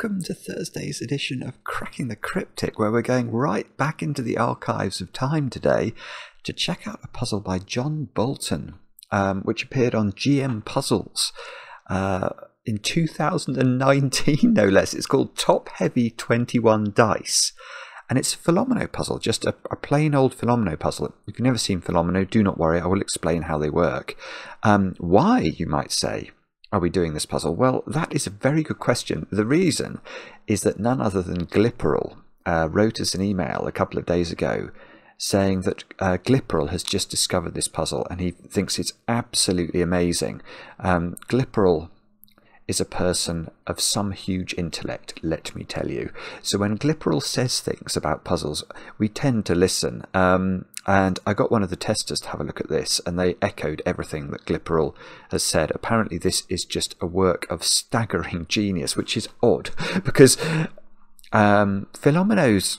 welcome to Thursday's edition of Cracking the Cryptic, where we're going right back into the archives of time today to check out a puzzle by John Bulten, um, which appeared on GM Puzzles uh, in 2019, no less. It's called Top Heavy 21 Dice. And it's a Fillomino puzzle, just a, a, plain old Fillomino puzzle. If you've never seen Fillomino, do not worry, I will explain how they work. Um, why, you might say? Are we doing this puzzle? Well, that is a very good question. The reason is that none other than Gliperal uh, wrote us an email a couple of days ago saying that uh, Gliperal has just discovered this puzzle and he thinks it's absolutely amazing. Um, Gliperal is a person of some huge intellect, let me tell you. So when Gliperal says things about puzzles, we tend to listen. Um, and I got one of the testers to have a look at this, and they echoed everything that Gliperal has said. Apparently, this is just a work of staggering genius, which is odd because um, Fillominos,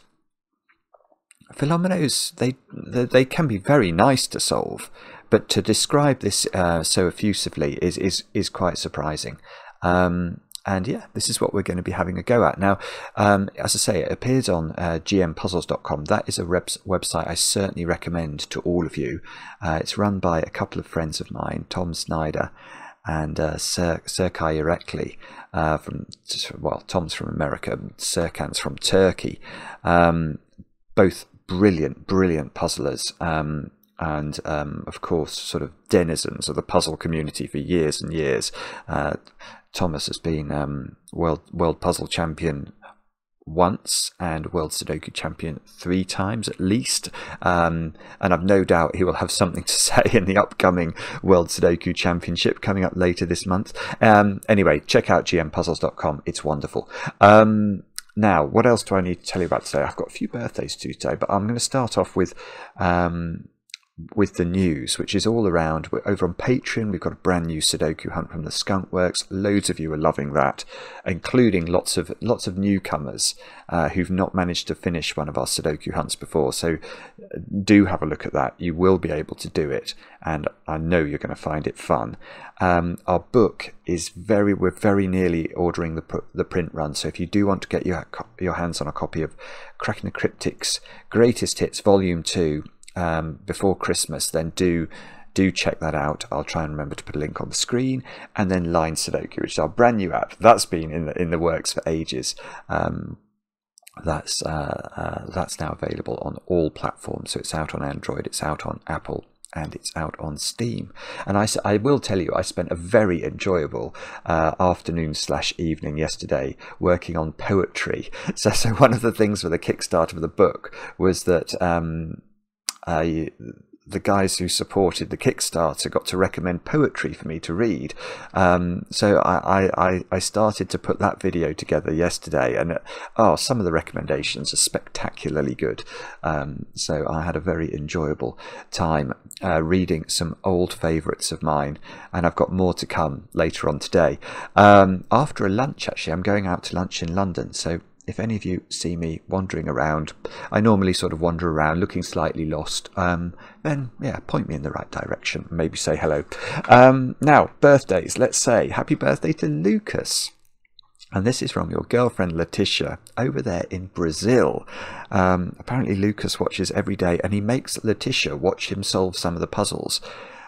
Fillominos, they, they they can be very nice to solve, but to describe this uh, so effusively is is is quite surprising. Um, and yeah, this is what we're going to be having a go at. Now, um, as I say, it appears on uh, gmpuzzles.com. That is a website I certainly recommend to all of you. Uh, it's run by a couple of friends of mine, Tom Snyder and uh, Sir, Serkan Yurekli uh, from, well, Tom's from America, Serkan's from Turkey. Um, both brilliant, brilliant puzzlers. Um, and um, of course, sort of denizens of the puzzle community for years and years. Uh, Thomas has been um, world world puzzle champion once and world Sudoku champion three times at least. Um, and I've no doubt he will have something to say in the upcoming World Sudoku Championship coming up later this month. Um, anyway, check out gmpuzzles.com. It's wonderful. Um, now, what else do I need to tell you about today? I've got a few birthdays to today, but I'm going to start off with um, with the news, which is all around. We're over on Patreon. We've got a brand new Sudoku hunt from the Skunk Works. Loads of you are loving that, including lots of lots of newcomers uh, who've not managed to finish one of our Sudoku hunts before. So uh, do have a look at that. You will be able to do it, and I know you're going to find it fun. Um, our book is very. We're very nearly ordering the the print run. So if you do want to get your your hands on a copy of Cracking the Cryptic's Greatest Hits Volume Two um, before Christmas, then do do check that out. I'll try and remember to put a link on the screen. And then Line Sudoku, which is our brand new app. That's been in the in the works for ages. Um, that's uh, uh, that's now available on all platforms. So it's out on Android, it's out on Apple, and it's out on Steam. And I, I will tell you, I spent a very enjoyable uh, afternoon slash evening yesterday working on poetry. So, so one of the things for the Kickstarter of the book was that um, uh, the guys who supported the Kickstarter got to recommend poetry for me to read. Um, so I, I, I started to put that video together yesterday, and uh, oh, some of the recommendations are spectacularly good. Um, so I had a very enjoyable time uh, reading some old favourites of mine, and I've got more to come later on today. Um, after a lunch, actually, I'm going out to lunch in London, so if any of you see me wandering around, I normally sort of wander around looking slightly lost, um, then yeah, point me in the right direction. Maybe say hello. Um, now, birthdays. Let's say happy birthday to Lucas. And this is from your girlfriend Letitia over there in Brazil. Um, apparently, Lucas watches every day and he makes Letitia watch him solve some of the puzzles.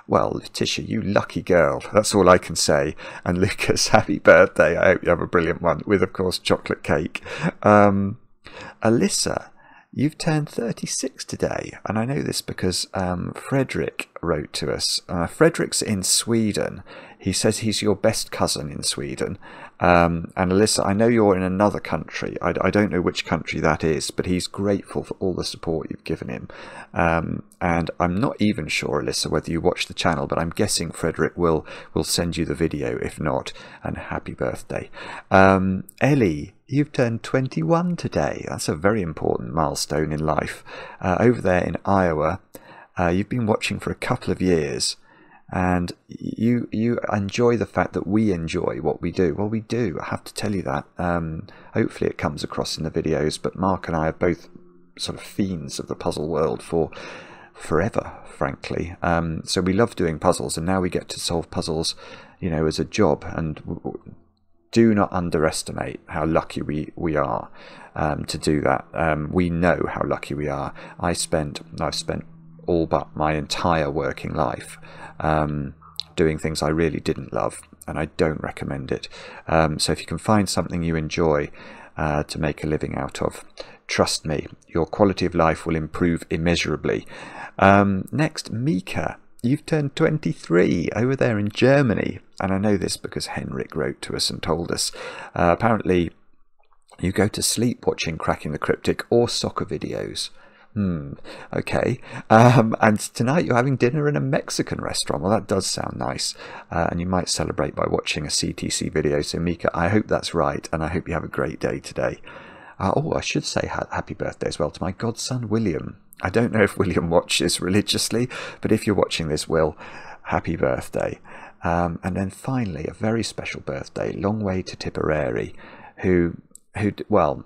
Well, Letitia, you lucky girl. That's all I can say. And Lucas, happy birthday. I hope you have a brilliant one with, of course, chocolate cake. Um, Alyssa, you've turned 36 today. And I know this because um, Frederick wrote to us. Uh, Frederick's in Sweden. He says he's your best cousin in Sweden. Um, and Alyssa, I know you're in another country. I, I, don't know which country that is, but he's grateful for all the support you've given him. Um, and I'm not even sure, Alyssa, whether you watch the channel, but I'm guessing Frederick will will send you the video. If not, and happy birthday, um, Ellie. You've turned 21 today. That's a very important milestone in life. Uh, over there in Iowa, uh, you've been watching for a couple of years and you you enjoy the fact that we enjoy what we do. Well, we do. I have to tell you that. Um, hopefully, it comes across in the videos. But Mark and I are both sort of fiends of the puzzle world for forever, frankly. Um, so we love doing puzzles, and now we get to solve puzzles, you know, as a job. And do not underestimate how lucky we, we are um, to do that. Um, we know how lucky we are. I spent, I've spent all but my entire working life um, doing things I really didn't love, and I don't recommend it. Um, so if you can find something you enjoy uh, to make a living out of, trust me, your quality of life will improve immeasurably. Um, next, Mika. You've turned 23 over there in Germany. And I know this because Henrik wrote to us and told us. Uh, apparently, you go to sleep watching Cracking the Cryptic or soccer videos. Hmm, okay. Um, and tonight you're having dinner in a Mexican restaurant. Well, that does sound nice. Uh, and you might celebrate by watching a CTC video. So, Mika, I hope that's right. And I hope you have a great day today. Uh, oh, I should say happy birthday as well to my godson, William. I don't know if William watches religiously, but if you're watching this, Will, happy birthday. Um, and then finally, a very special birthday, Long Way to Tipperary, who, who well,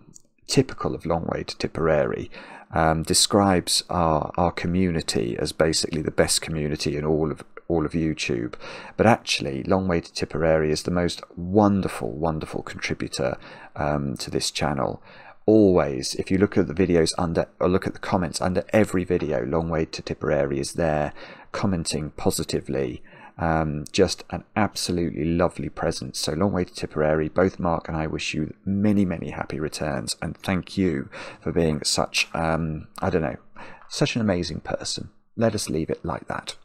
typical of Long Way to Tipperary, um, describes our, our community as basically the best community in all of all of YouTube. But actually, Long Way to Tipperary is the most wonderful, wonderful contributor um, to this channel always, if you look at the videos under, or look at the comments under every video, Long Way to Tipperary is there commenting positively. Um, just an absolutely lovely presence. So, Long Way to Tipperary, both Mark and I wish you many, many happy returns and thank you for being such, um, I don't know, such an amazing person. Let us leave it like that.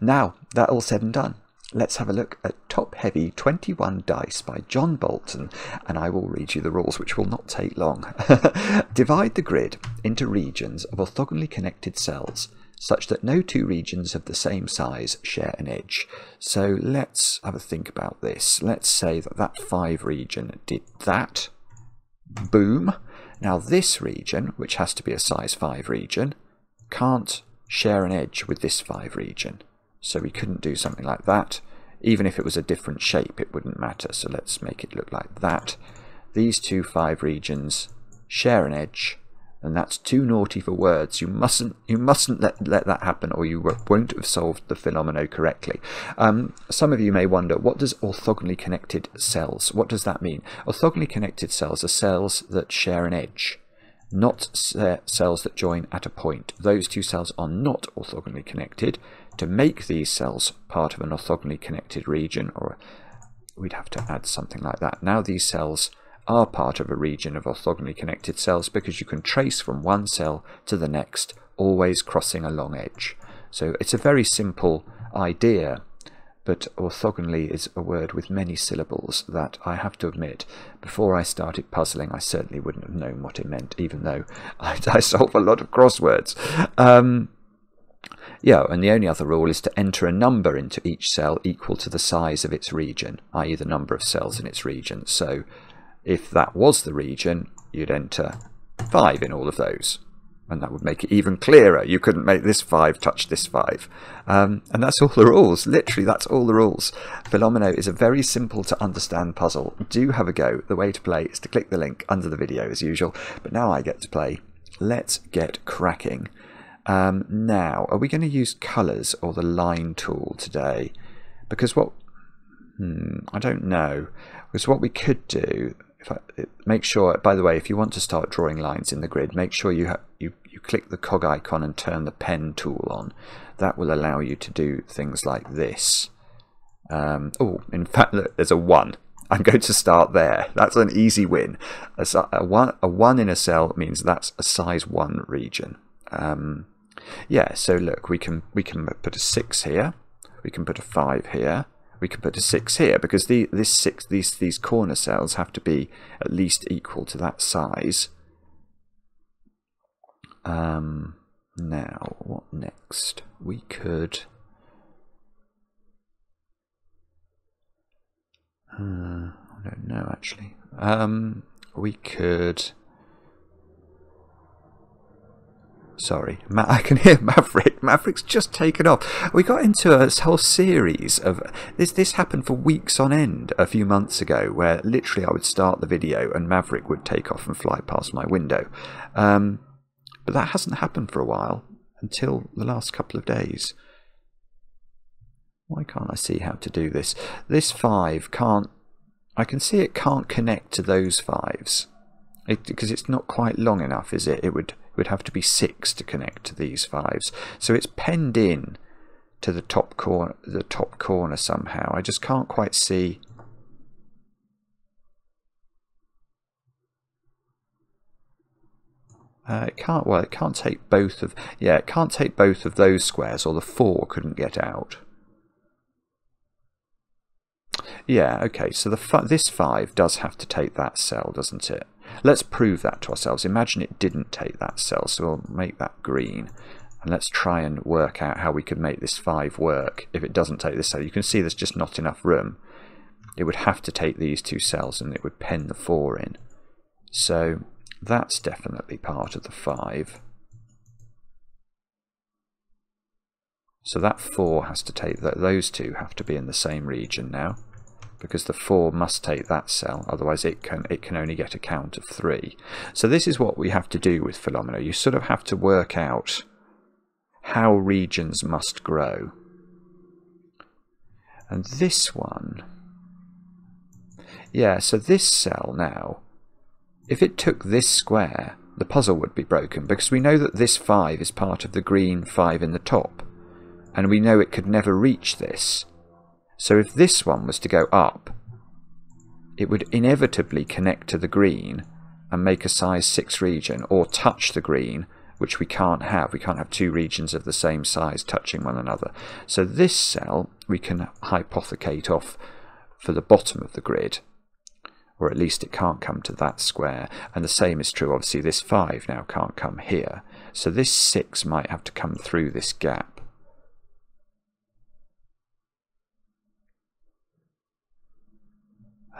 Now, that all said and done, let's have a look at Top Heavy 21 Dice by John Bulten, and I will read you the rules, which will not take long. Divide the grid into regions of orthogonally connected cells, such that no two regions of the same size share an edge. So let's have a think about this. Let's say that that 5 region did that. Boom. Now this region, which has to be a size 5 region, can't share an edge with this 5 region. So we couldn't do something like that. Even if it was a different shape, it wouldn't matter. So let's make it look like that. These two five regions share an edge, and that's too naughty for words. You mustn't, you mustn't let, let that happen, or you won't have solved the phenomenon correctly. Um, some of you may wonder, what does orthogonally connected cells? What does that mean? Orthogonally connected cells are cells that share an edge not cells that join at a point. Those two cells are not orthogonally connected. To make these cells part of an orthogonally connected region, or we'd have to add something like that. Now these cells are part of a region of orthogonally connected cells because you can trace from one cell to the next, always crossing a long edge. So it's a very simple idea but orthogonally is a word with many syllables that I have to admit, before I started puzzling, I certainly wouldn't have known what it meant, even though I, I solve a lot of crosswords. Um, yeah, and the only other rule is to enter a number into each cell equal to the size of its region, i.e. the number of cells in its region. So if that was the region, you'd enter 5 in all of those and that would make it even clearer. You couldn't make this 5 touch this 5. Um, and that's all the rules. Literally, that's all the rules. Fillomino is a very simple to understand puzzle. Do have a go. The way to play is to click the link under the video as usual. But now I get to play. Let's get cracking. Um, now, are we going to use colours or the line tool today? Because what... Hmm, I don't know. Because what we could do I, make sure by the way if you want to start drawing lines in the grid make sure you you you click the cog icon and turn the pen tool on. That will allow you to do things like this. Um, oh in fact look, there's a one. I'm going to start there. That's an easy win. A, a, one, a one in a cell means that's a size one region. Um, yeah so look we can we can put a six here. We can put a five here we can put a 6 here because the, this six, these, these corner cells have to be at least equal to that size. Um, now, what next? We could... Uh, I don't know actually. Um, we could Sorry, Ma I can hear Maverick. Maverick's just taken off. We got into a whole series of this. This happened for weeks on end a few months ago, where literally I would start the video and Maverick would take off and fly past my window. Um, but that hasn't happened for a while until the last couple of days. Why can't I see how to do this? This five can't I can see it can't connect to those fives it, because it's not quite long enough, is it? It would it would have to be six to connect to these fives. So it's penned in to the top corner, the top corner somehow. I just can't quite see. Uh, it can't. Well, it can't take both of. Yeah, it can't take both of those squares, or the four couldn't get out. Yeah, okay, so the this 5 does have to take that cell, doesn't it? Let's prove that to ourselves. Imagine it didn't take that cell, so we'll make that green. And let's try and work out how we could make this 5 work if it doesn't take this cell. You can see there's just not enough room. It would have to take these two cells and it would pen the 4 in. So that's definitely part of the 5. So that 4 has to take, those two have to be in the same region now because the 4 must take that cell, otherwise it can, it can only get a count of 3. So this is what we have to do with Fillomino. You sort of have to work out how regions must grow. And this one, yeah, so this cell now, if it took this square, the puzzle would be broken because we know that this 5 is part of the green 5 in the top. And we know it could never reach this. So if this one was to go up, it would inevitably connect to the green and make a size 6 region, or touch the green, which we can't have. We can't have two regions of the same size touching one another. So this cell we can hypothecate off for the bottom of the grid, or at least it can't come to that square. And the same is true, obviously this 5 now can't come here. So this 6 might have to come through this gap.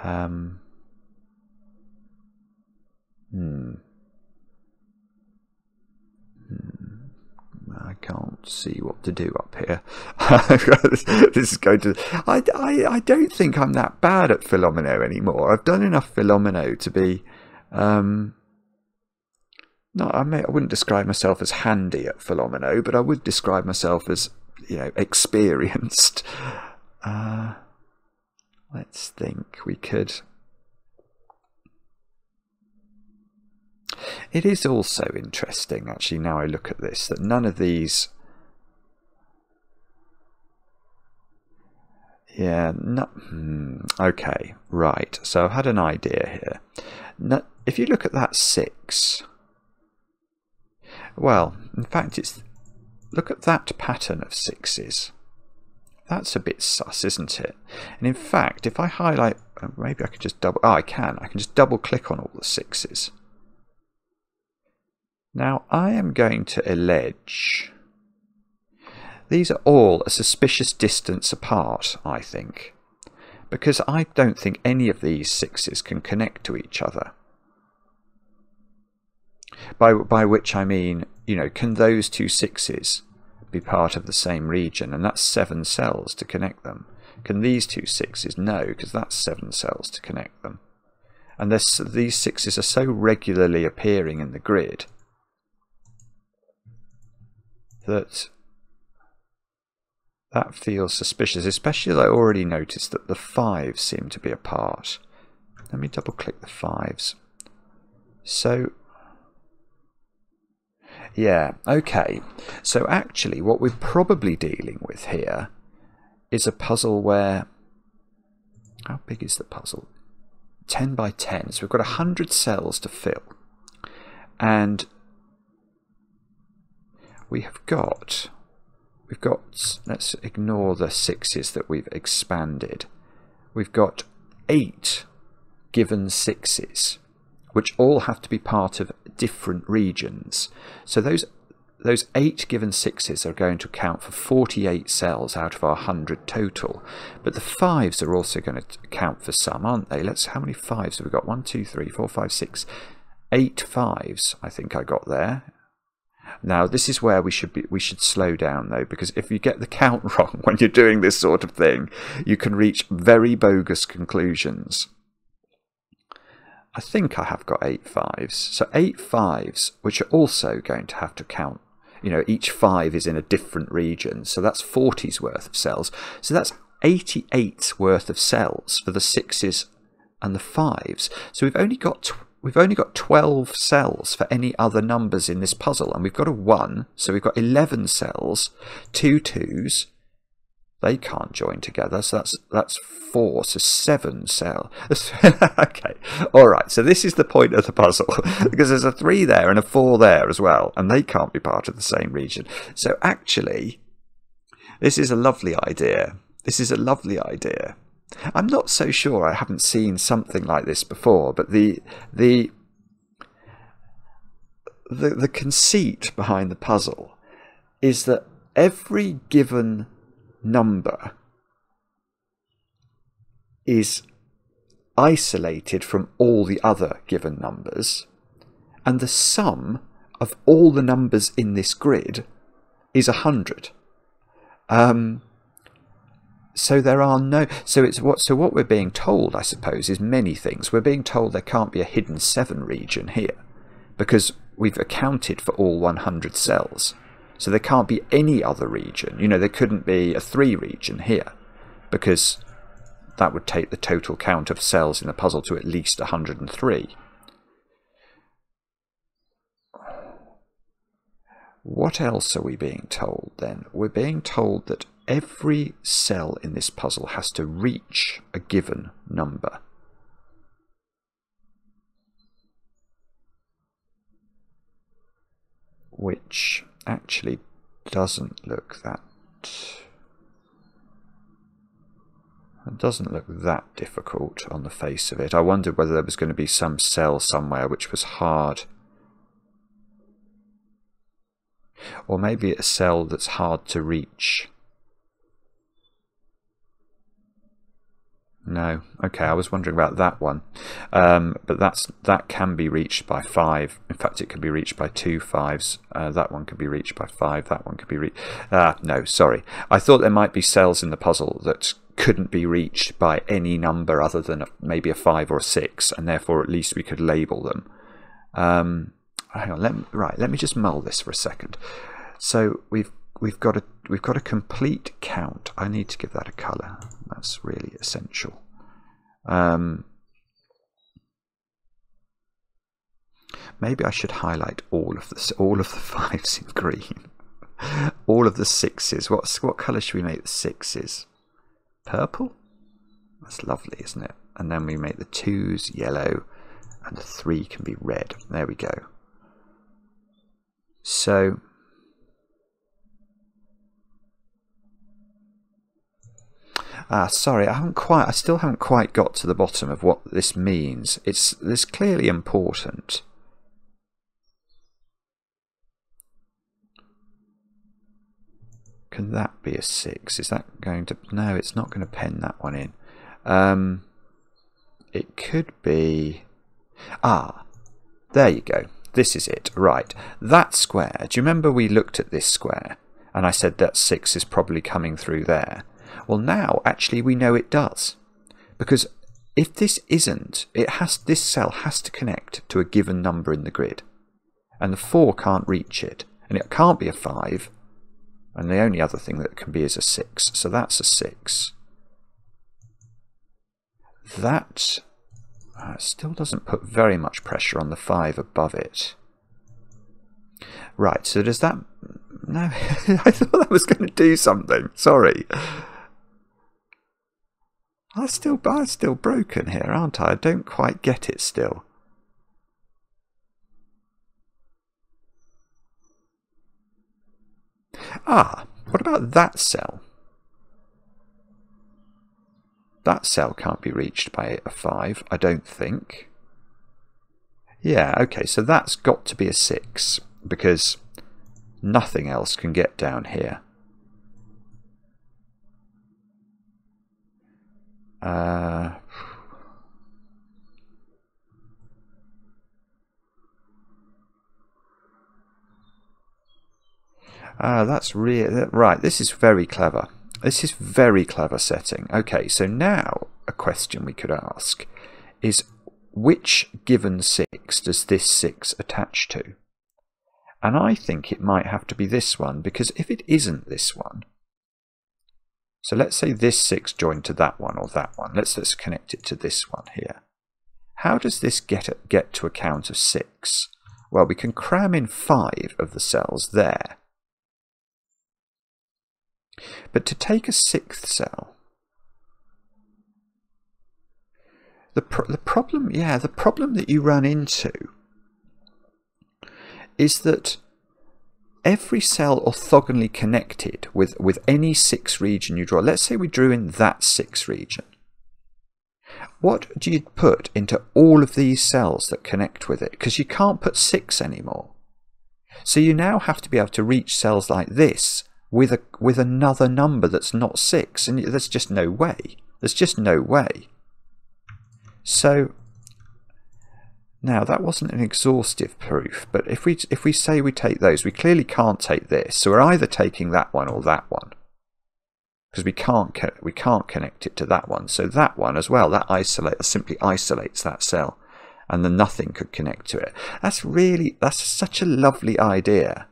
Um, hmm. hmm. I can't see what to do up here. this is going to. I, I, I don't think I'm that bad at Fillomino anymore. I've done enough Fillomino to be. Um, no, I, may, I wouldn't describe myself as handy at Fillomino, but I would describe myself as, you know, experienced. Uh, let's think we could. It is also interesting actually now I look at this that none of these yeah no, hmm, okay right. So I've had an idea here. No, if you look at that six well in fact it's look at that pattern of sixes that's a bit sus, isn't it? And in fact, if I highlight, uh, maybe I could just double, oh, I can. I can just double click on all the sixes. Now I am going to allege these are all a suspicious distance apart, I think, because I don't think any of these sixes can connect to each other. By, by which I mean, you know, can those two sixes be part of the same region, and that's seven cells to connect them. Can these two sixes? No, because that's seven cells to connect them. And this, these sixes are so regularly appearing in the grid that that feels suspicious, especially as I already noticed that the fives seem to be apart. Let me double click the fives. So yeah, okay. So actually what we're probably dealing with here is a puzzle where... How big is the puzzle? 10 by 10. So we've got 100 cells to fill. And we have got... We've got... Let's ignore the sixes that we've expanded. We've got eight given sixes which all have to be part of different regions. So those those eight given sixes are going to count for 48 cells out of our 100 total. But the fives are also going to count for some, aren't they? Let's how many fives have we got? One, two, three, four, five, six, eight fives. I think I got there. Now this is where we should be we should slow down though, because if you get the count wrong when you're doing this sort of thing, you can reach very bogus conclusions. I think I have got eight fives. So eight fives, which are also going to have to count. You know, each five is in a different region. So that's 40's worth of cells. So that's 88's worth of cells for the sixes and the fives. So we've only got we've only got 12 cells for any other numbers in this puzzle and we've got a 1 so we've got 11 cells two twos they can't join together so that's that's four so seven cell. Okay all right so this is the point of the puzzle because there's a three there and a four there as well and they can't be part of the same region. So actually this is a lovely idea. This is a lovely idea. I'm not so sure. I haven't seen something like this before, but the the the, the conceit behind the puzzle is that every given number is isolated from all the other given numbers, and the sum of all the numbers in this grid is a hundred. Um, so there are no so it's what so what we're being told i suppose is many things we're being told there can't be a hidden 7 region here because we've accounted for all 100 cells so there can't be any other region. You know there couldn't be a 3 region here because that would take the total count of cells in the puzzle to at least 103 what else are we being told then? We're being told that every cell in this puzzle has to reach a given number. Which actually doesn't look that it doesn't look that difficult on the face of it. I wondered whether there was going to be some cell somewhere which was hard. Or maybe a cell that's hard to reach. No, okay. I was wondering about that one, um, but that's that can be reached by five. In fact, it can be reached by two fives. Uh, that one can be reached by five. That one could be reached. Ah, no, sorry. I thought there might be cells in the puzzle that couldn't be reached by any number other than a, maybe a five or a six, and therefore at least we could label them. Um, hang on, let right. Let me just mull this for a second. So we've we've got a we've got a complete count. I need to give that a color. That's really essential. Um, maybe I should highlight all of this, all of the fives in green, all of the sixes. What what color should we make the sixes? Purple. That's lovely, isn't it? And then we make the twos yellow, and the three can be red. There we go. So Ah, sorry, I haven't quite. I still haven't quite got to the bottom of what this means. It's this clearly important. Can that be a six? Is that going to? No, it's not going to pen that one in. Um, it could be. Ah, there you go. This is it. Right, that square. Do you remember we looked at this square? And I said that six is probably coming through there. Well, now actually we know it does. Because if this isn't, it has this cell has to connect to a given number in the grid. And the 4 can't reach it. And it can't be a 5. And the only other thing that can be is a 6. So that's a 6. That uh, still doesn't put very much pressure on the 5 above it. Right, so does that... No, I thought that was going to do something. Sorry. I'm still, I'm still broken here, aren't I? I don't quite get it still. Ah, what about that cell? That cell can't be reached by a 5, I don't think. Yeah, okay, so that's got to be a 6, because nothing else can get down here. Uh, Ah, that's really right. This is very clever. This is very clever setting. Okay, so now a question we could ask is which given 6 does this 6 attach to? And I think it might have to be this one, because if it isn't this one, so let's say this 6 joined to that one or that one. Let's, let's connect it to this one here. how does this get, get to a count of 6? Well, we can cram in 5 of the cells there. But to take a sixth cell, the, pro the problem, yeah, the problem that you run into is that every cell orthogonally connected with, with any six region you draw, let's say we drew in that six region, what do you put into all of these cells that connect with it? Because you can't put six anymore. So you now have to be able to reach cells like this with a with another number that's not six, and there's just no way. There's just no way. So now that wasn't an exhaustive proof, but if we if we say we take those, we clearly can't take this. So we're either taking that one or that one. Because we can't we can't connect it to that one. So that one as well, that isolate simply isolates that cell and then nothing could connect to it. That's really that's such a lovely idea.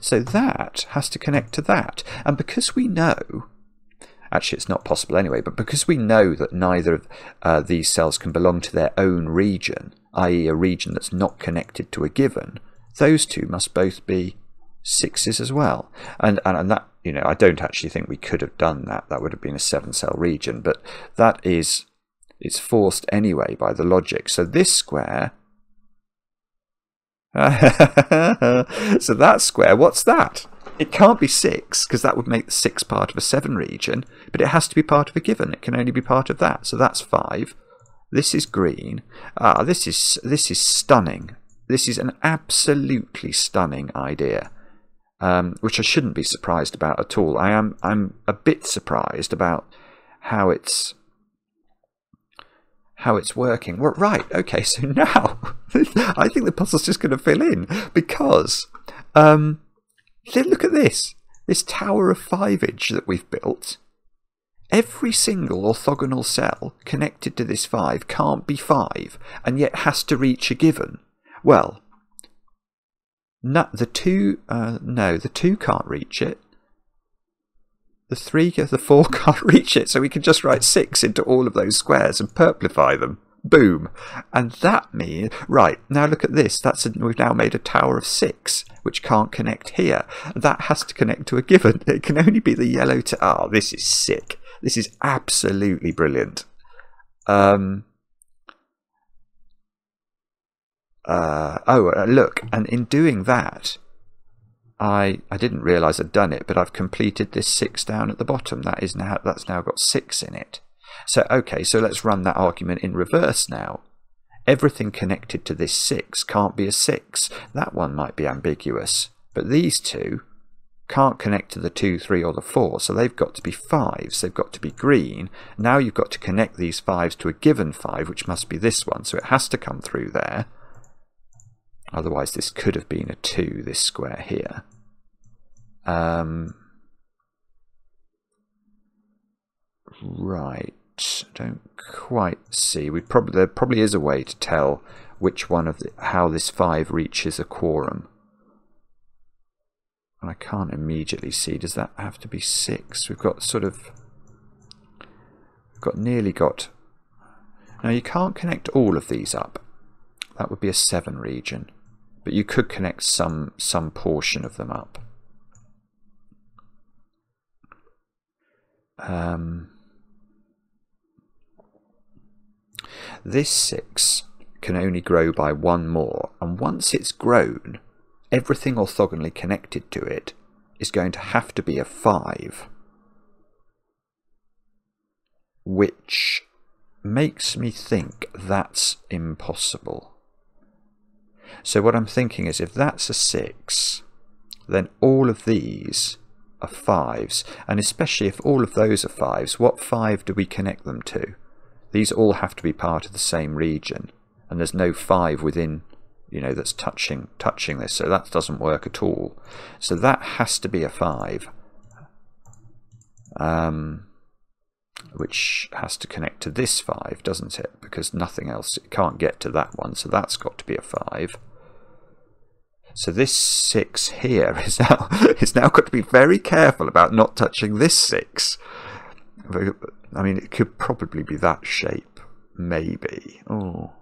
So that has to connect to that. And because we know Actually, it's not possible anyway, but because we know that neither of uh, these cells can belong to their own region, i.e. a region that's not connected to a given, those two must both be sixes as well. And, and, and that, you know, I don't actually think we could have done that. That would have been a seven cell region, but that is, it's forced anyway by the logic. So this square, so that square, what's that? It can't be 6, because that would make the 6 part of a 7 region, but it has to be part of a given. It can only be part of that. So that's 5. This is green. Ah, this is, this is stunning. This is an absolutely stunning idea, um, which I shouldn't be surprised about at all. I am I'm a bit surprised about how it's how it's working. Well, right, okay, so now I think the puzzle's just going to fill in because um, then look at this. This tower of fiveage that we've built. Every single orthogonal cell connected to this 5 can't be 5 and yet has to reach a given. Well, no, the 2, uh, no, the 2 can't reach it. The 3, the 4 can't reach it, so we can just write 6 into all of those squares and purplify them. Boom. And that means, right, now look at this. That's a, We've now made a tower of 6 which can't connect here. That has to connect to a given. It can only be the yellow to... Oh, this is sick. This is absolutely brilliant. Um, uh, oh, uh, look, and in doing that, I I didn't realise I'd done it, but I've completed this six down at the bottom. That is now that's now got six in it. So okay, so let's run that argument in reverse now. Everything connected to this 6 can't be a 6. That one might be ambiguous. But these two can't connect to the 2, 3 or the 4, so they've got to be 5s. They've got to be green. Now you've got to connect these 5s to a given 5, which must be this one, so it has to come through there. Otherwise this could have been a 2, this square here. Um, right don't quite see. We probably there probably is a way to tell which one of the, how this five reaches a quorum. And I can't immediately see. Does that have to be six? We've got sort of we've got nearly got. Now you can't connect all of these up. That would be a seven region, but you could connect some some portion of them up. Um, This 6 can only grow by one more, and once it's grown, everything orthogonally connected to it is going to have to be a 5. Which makes me think that's impossible. So what I'm thinking is if that's a 6, then all of these are 5s, and especially if all of those are 5s, what 5 do we connect them to? These all have to be part of the same region and there's no five within you know that's touching touching this so that doesn't work at all. So that has to be a five um, which has to connect to this five doesn't it? Because nothing else it can't get to that one so that's got to be a five. So this six here is now is now got to be very careful about not touching this six I mean, it could probably be that shape. maybe. Oh,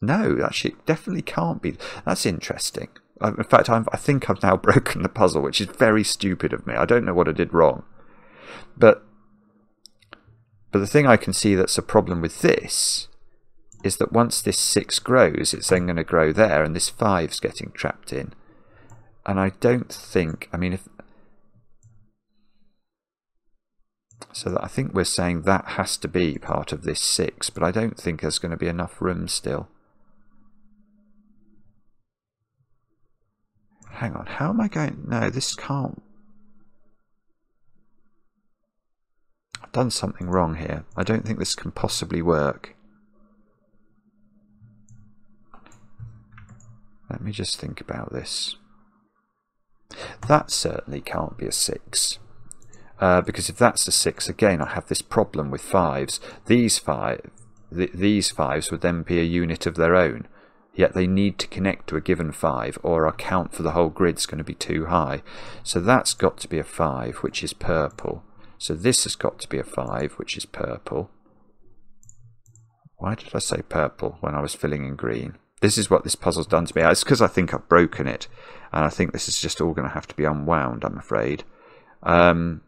no, actually, it definitely can't be. That's interesting. In fact, I'm, I think I've now broken the puzzle, which is very stupid of me. I don't know what I did wrong. But but the thing I can see that's a problem with this is that once this 6 grows, it's then going to grow there, and this 5's getting trapped in. And I don't think, I mean, if. So that I think we're saying that has to be part of this 6, but I don't think there's going to be enough room still. Hang on, how am I going? No, this can't I've done something wrong here. I don't think this can possibly work. Let me just think about this. That certainly can't be a 6. Uh, because if that's a 6, again, I have this problem with 5s. These, five, th these 5s would then be a unit of their own. Yet they need to connect to a given 5 or our count for the whole grid is going to be too high. So that's got to be a 5, which is purple. So this has got to be a 5, which is purple. Why did I say purple when I was filling in green? This is what this puzzle's done to me. It's because I think I've broken it. And I think this is just all going to have to be unwound, I'm afraid. Um,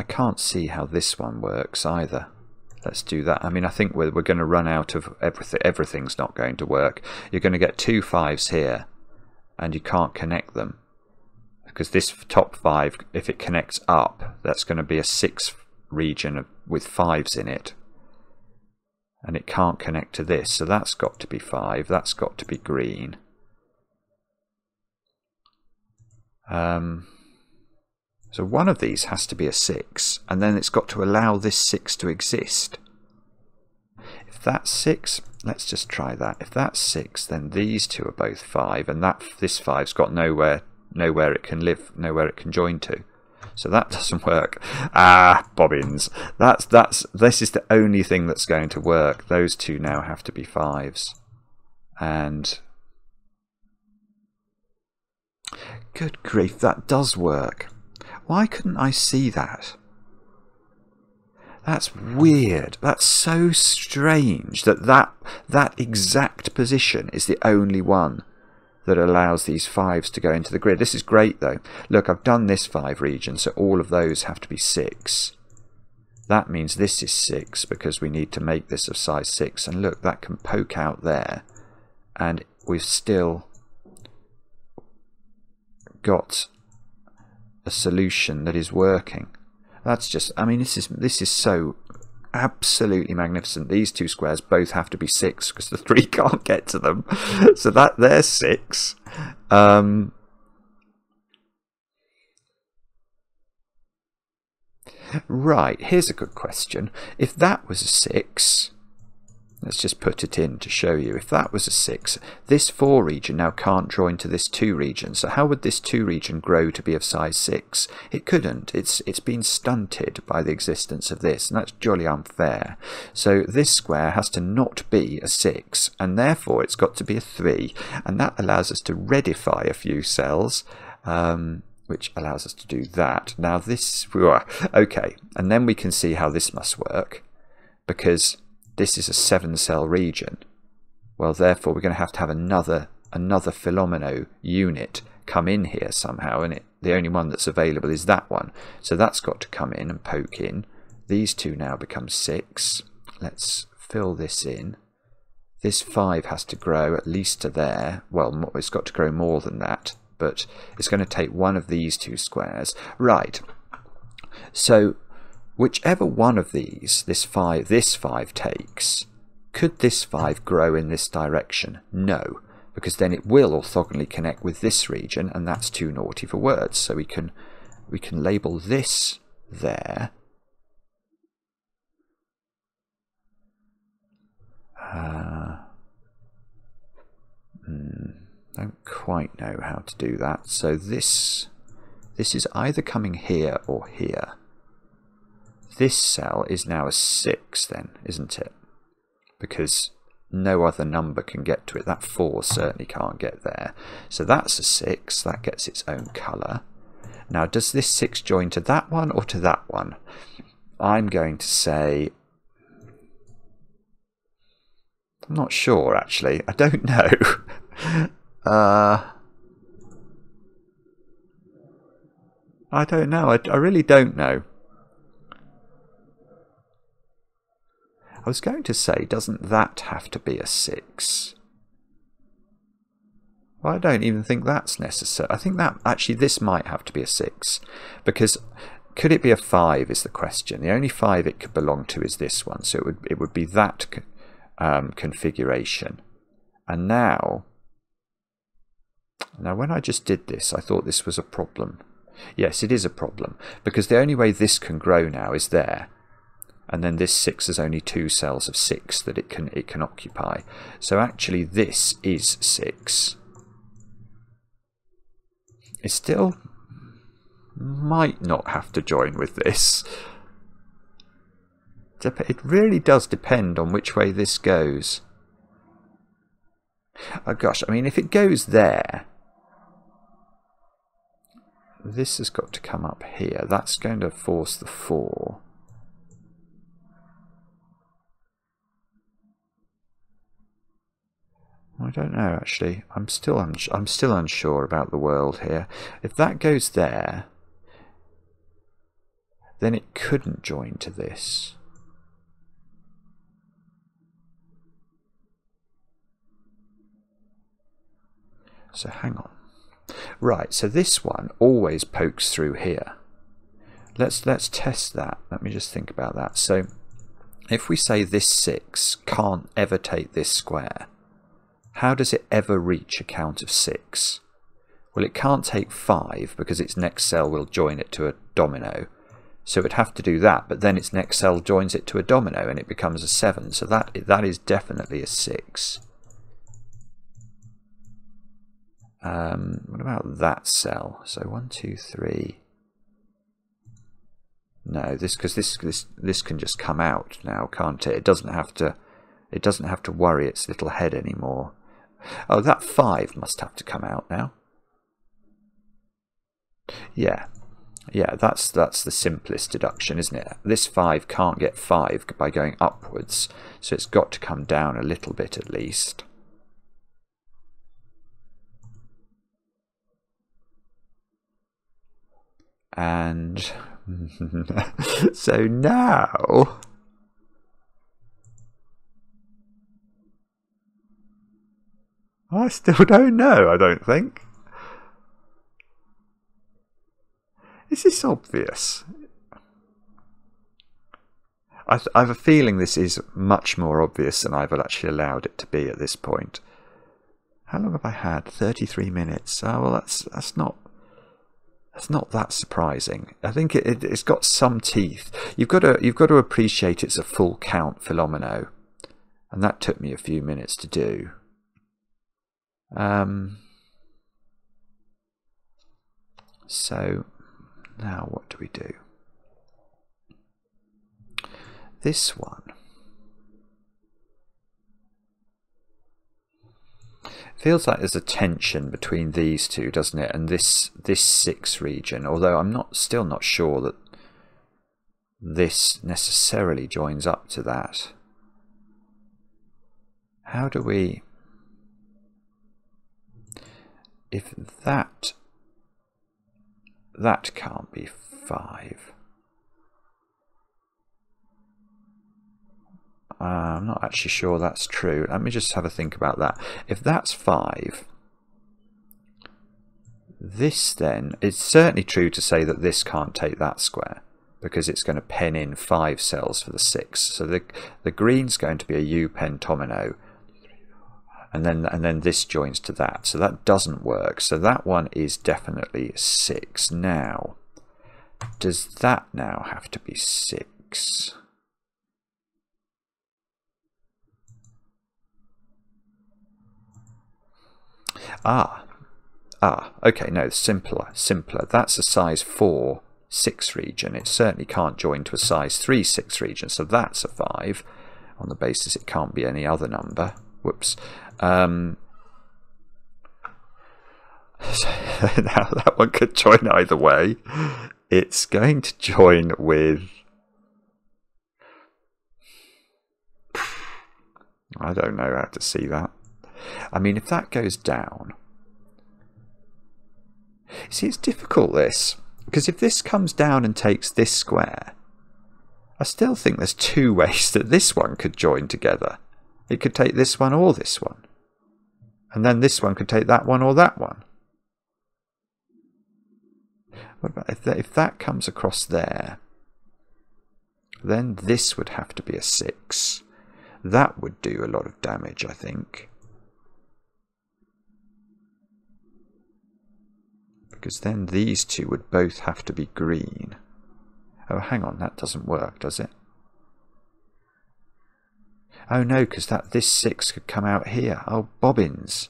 I can't see how this one works either. Let's do that. I mean, I think we're, we're going to run out of everything. Everything's not going to work. You're going to get two fives here and you can't connect them because this top five if it connects up that's going to be a six region with fives in it and it can't connect to this so that's got to be five that's got to be green um, so one of these has to be a six and then it's got to allow this six to exist if that's 6, let's just try that. If that's 6, then these two are both 5, and that this 5's got nowhere nowhere it can live, nowhere it can join to. So that doesn't work. Ah, bobbins. That's that's this is the only thing that's going to work. Those two now have to be fives. And good grief, that does work. Why couldn't I see that? That's weird. That's so strange that, that that exact position is the only one that allows these fives to go into the grid. This is great though. Look, I've done this five region, so all of those have to be six. That means this is six because we need to make this of size six. And look, that can poke out there. And we've still got a solution that is working. That's just, I mean, this is this is so absolutely magnificent. These two squares both have to be six because the three can't get to them. so that they're six. Um, right, here's a good question. If that was a six, Let's just put it in to show you. If that was a 6, this 4 region now can't join to this 2 region. So how would this 2 region grow to be of size 6? It couldn't. It's It's been stunted by the existence of this, and that's jolly unfair. So this square has to not be a 6, and therefore it's got to be a 3. And that allows us to redify a few cells. Um, which allows us to do that. Now this, okay, and then we can see how this must work, because this is a seven cell region. Well, therefore, we're going to have to have another another Fillomino unit come in here somehow, and it, the only one that's available is that one. So that's got to come in and poke in. These two now become six. Let's fill this in. This five has to grow at least to there. Well, it's got to grow more than that, but it's going to take one of these two squares. Right. So Whichever one of these this 5 this 5 takes, could this 5 grow in this direction? No, because then it will orthogonally connect with this region and that's too naughty for words. So we can we can label this there. Uh, hmm, don't quite know how to do that. So this this is either coming here or here. This cell is now a 6 then, isn't it? Because no other number can get to it. That 4 certainly can't get there. So that's a 6. That gets its own colour. Now, does this 6 join to that one or to that one? I'm going to say... I'm not sure, actually. I don't know. uh, I don't know. I, I really don't know. I was going to say, doesn't that have to be a 6? Well, I don't even think that's necessary. I think that actually this might have to be a 6 because could it be a 5 is the question. The only 5 it could belong to is this one. So it would it would be that um, configuration. And now now when I just did this, I thought this was a problem. Yes, it is a problem because the only way this can grow now is there and then this 6 has only two cells of 6 that it can it can occupy. So actually this is 6. It still might not have to join with this. It really does depend on which way this goes. Oh gosh, I mean if it goes there, this has got to come up here. That's going to force the 4. I don't know actually. I'm still I'm still unsure about the world here. If that goes there, then it couldn't join to this. So hang on. Right, so this one always pokes through here. Let's let's test that. Let me just think about that. So if we say this 6 can't ever take this square, how does it ever reach a count of 6? Well, it can't take 5 because its next cell will join it to a domino. So it would have to do that, but then its next cell joins it to a domino and it becomes a 7. So that that is definitely a 6. Um, what about that cell? So one, two, three. No, this because this this this can just come out now, can't it? It doesn't have to. It doesn't have to worry its little head anymore. Oh, that 5 must have to come out now. Yeah, yeah, that's that's the simplest deduction, isn't it? This 5 can't get 5 by going upwards, so it's got to come down a little bit at least. And so now I still don't know, I don't think. Is this obvious? I, I have a feeling this is much more obvious than I've actually allowed it to be at this point. How long have I had? 33 minutes. Oh, well, that's that's not that's not that surprising. I think it, it, has got some teeth. You've got to you've got to appreciate it's a full count Fillomino, and that took me a few minutes to do. Um, so now what do we do? This one. Feels like there's a tension between these two, doesn't it? And this this six region, although I'm not still not sure that this necessarily joins up to that. How do we if that that can't be 5 uh, I'm not actually sure that's true. Let me just have a think about that. If that's 5 this then it's certainly true to say that this can't take that square because it's going to pen in 5 cells for the 6 so the, the green's going to be a U pentomino and then and then this joins to that. So that doesn't work. So that one is definitely 6 now does that now have to be 6 ah ah okay no simpler simpler. That's a size 4 6 region. It certainly can't join to a size 3 6 region. So that's a 5 on the basis it can't be any other number. Whoops um, So now that one could join either way. It's going to join with. I don't know how to see that. I mean, if that goes down. See, it's difficult this. Because if this comes down and takes this square, I still think there's two ways that this one could join together. It could take this one or this one. And then this one could take that one or that one. What about if that, if that comes across there? Then this would have to be a 6. That would do a lot of damage, I think. Because then these two would both have to be green. Oh, hang on, that doesn't work, does it? Oh no, because that this 6 could come out here. Oh, bobbins.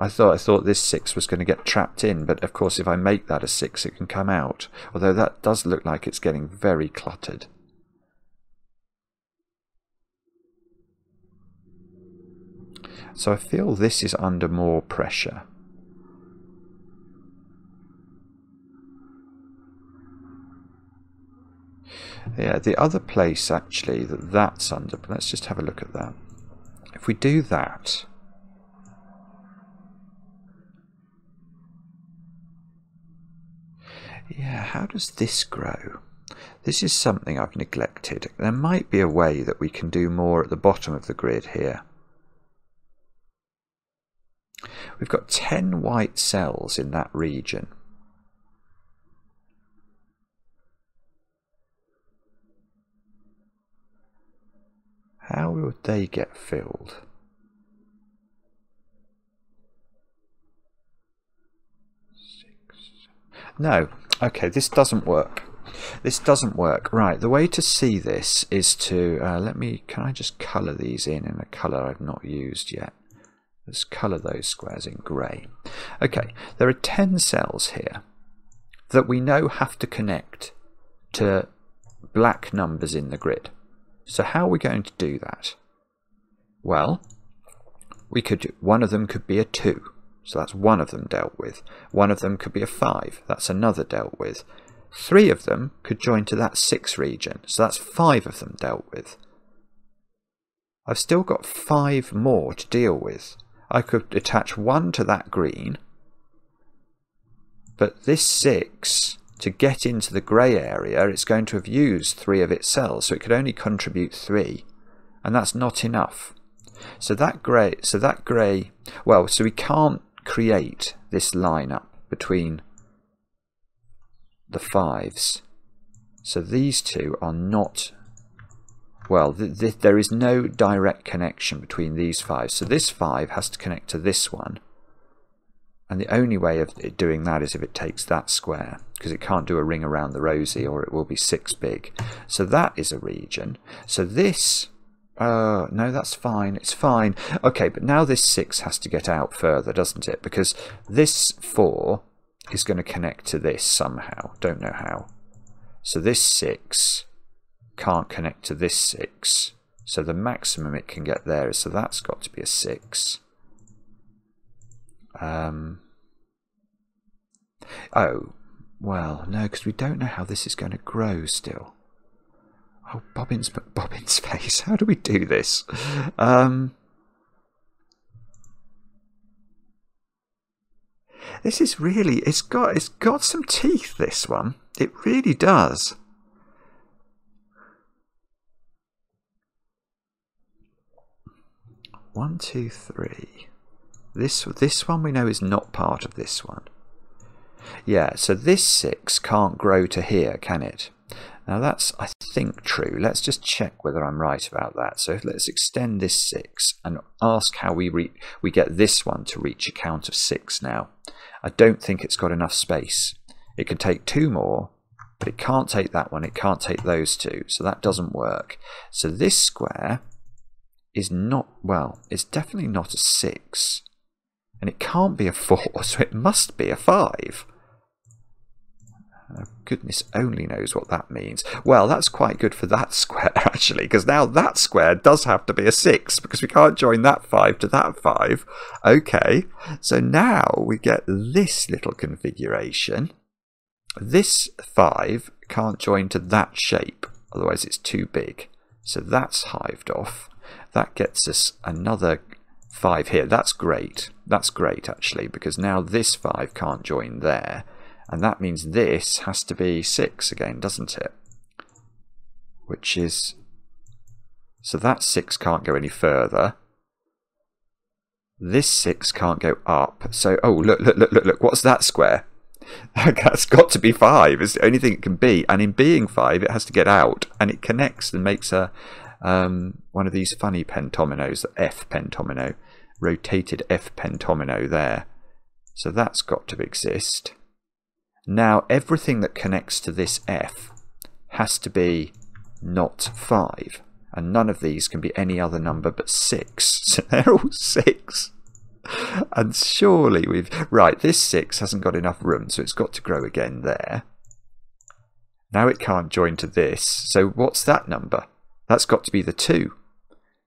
I thought I thought this six was going to get trapped in, but of course if I make that a six it can come out. Although that does look like it's getting very cluttered. So I feel this is under more pressure. Yeah, the other place actually that that's under, let's just have a look at that. If we do that, Yeah, how does this grow? This is something I've neglected. There might be a way that we can do more at the bottom of the grid here. We've got 10 white cells in that region. How will they get filled? No, okay, this doesn't work. This doesn't work. Right, the way to see this is to, uh, let me, can I just colour these in in a colour I've not used yet? Let's colour those squares in grey. Okay, there are 10 cells here that we know have to connect to black numbers in the grid. So how are we going to do that? Well, we could one of them could be a 2. So that's one of them dealt with. One of them could be a 5. That's another dealt with. Three of them could join to that 6 region. So that's five of them dealt with. I've still got five more to deal with. I could attach one to that green. But this 6, to get into the grey area, it's going to have used three of its cells. So it could only contribute three. And that's not enough. So that grey, so that grey, well, so we can't create this lineup between the fives. So these two are not, well, th th there is no direct connection between these fives. So this five has to connect to this one. And the only way of doing that is if it takes that square, because it can't do a ring around the rosy or it will be six big. So that is a region. So this uh, no, that's fine. It's fine. Okay, but now this 6 has to get out further, doesn't it? Because this 4 is going to connect to this somehow. Don't know how. So this 6 can't connect to this 6. So the maximum it can get there is, so that's got to be a 6. Um, oh, well, no, because we don't know how this is going to grow still. Oh, Bobbin's Bobbin's face. How do we do this? Um, this is really it's got it's got some teeth. This one, it really does. One, two, three. This this one we know is not part of this one. Yeah, so this six can't grow to here, can it? Now that's, I think, true. Let's just check whether I'm right about that. So let's extend this 6 and ask how we, we get this one to reach a count of 6 now. I don't think it's got enough space. It can take two more, but it can't take that one. It can't take those two. So that doesn't work. So this square is not, well, it's definitely not a 6. And it can't be a 4, so it must be a 5. Oh, goodness only knows what that means. Well, that's quite good for that square, actually, because now that square does have to be a 6, because we can't join that 5 to that 5. Okay, so now we get this little configuration. This 5 can't join to that shape, otherwise it's too big. So that's hived off. That gets us another 5 here. That's great. That's great, actually, because now this 5 can't join there. And that means this has to be 6 again, doesn't it? Which is... So that 6 can't go any further. This 6 can't go up. So, oh, look, look, look, look, look. What's that square? That's got to be 5. It's the only thing it can be. And in being 5, it has to get out. And it connects and makes a um, one of these funny pentominoes, the F pentomino. Rotated F pentomino there. So that's got to exist. Now everything that connects to this F has to be not 5. And none of these can be any other number but 6. So they're all 6. And surely we've... Right, this 6 hasn't got enough room, so it's got to grow again there. Now it can't join to this. So what's that number? That's got to be the 2.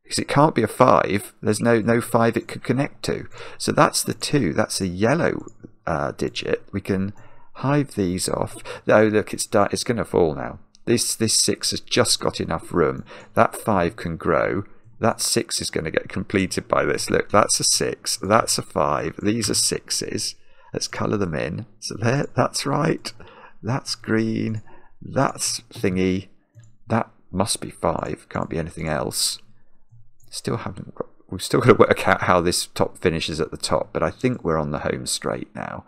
Because it can't be a 5. There's no, no 5 it could connect to. So that's the 2. That's a yellow uh, digit. We can hive these off. Oh, look, it's it's going to fall now. This this six has just got enough room. That five can grow. That six is going to get completed by this. Look, that's a six. That's a five. These are sixes. Let's colour them in. So there, that's right. That's green. That's thingy. That must be five. Can't be anything else. Still haven't got, we've still got to work out how this top finishes at the top, but I think we're on the home straight now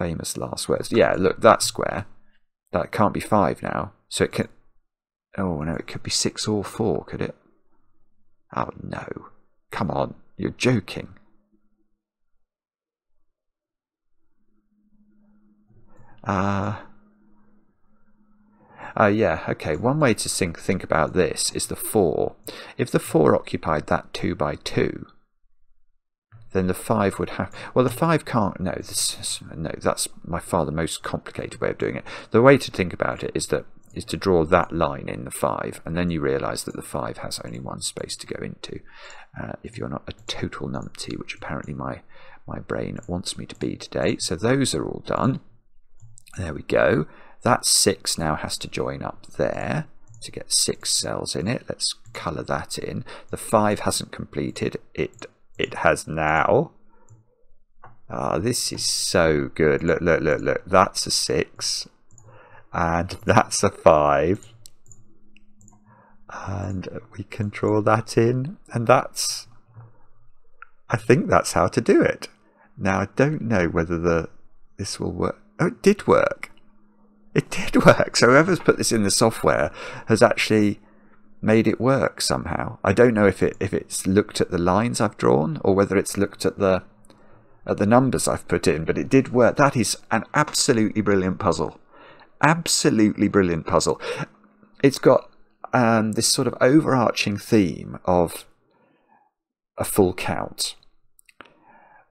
famous last words. Yeah, look, that square, that can't be 5 now. So it can... Oh, no, it could be 6 or 4, could it? Oh, no. Come on, you're joking. Uh, uh, yeah, okay. One way to think, think about this is the 4. If the 4 occupied that 2 by 2, then the 5 would have... Well, the 5 can't... No, this, no, that's by far the most complicated way of doing it. The way to think about it is that is to draw that line in the 5 and then you realise that the 5 has only one space to go into. Uh, if you're not a total numpty which apparently my my brain wants me to be today. So those are all done. There we go. That 6 now has to join up there to get 6 cells in it. Let's colour that in. The 5 hasn't completed it it has now. Ah, oh, this is so good. Look, look, look, look. That's a six. And that's a five. And we can draw that in. And that's... I think that's how to do it. Now, I don't know whether the this will work. Oh, it did work. It did work. So whoever's put this in the software has actually made it work somehow. I don't know if it if it's looked at the lines I've drawn or whether it's looked at the at the numbers I've put in, but it did work. That is an absolutely brilliant puzzle. Absolutely brilliant puzzle. It's got um, this sort of overarching theme of a full count.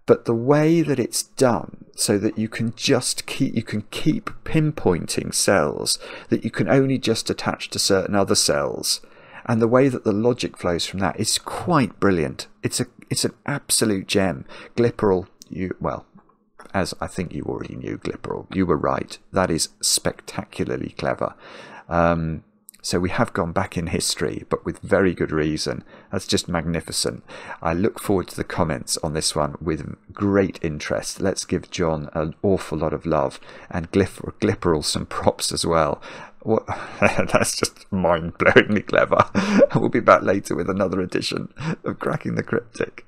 But the way that it's done so that you can just keep you can keep pinpointing cells that you can only just attach to certain other cells and the way that the logic flows from that is quite brilliant. It's a it's an absolute gem. Gliperal, you well, as I think you already knew, Gliperal, you were right. That is spectacularly clever. Um, so we have gone back in history, but with very good reason. That's just magnificent. I look forward to the comments on this one with great interest. Let's give John an awful lot of love and Glipper, Gliperal some props as well. What? That's just mind-blowingly clever. we'll be back later with another edition of Cracking the Cryptic.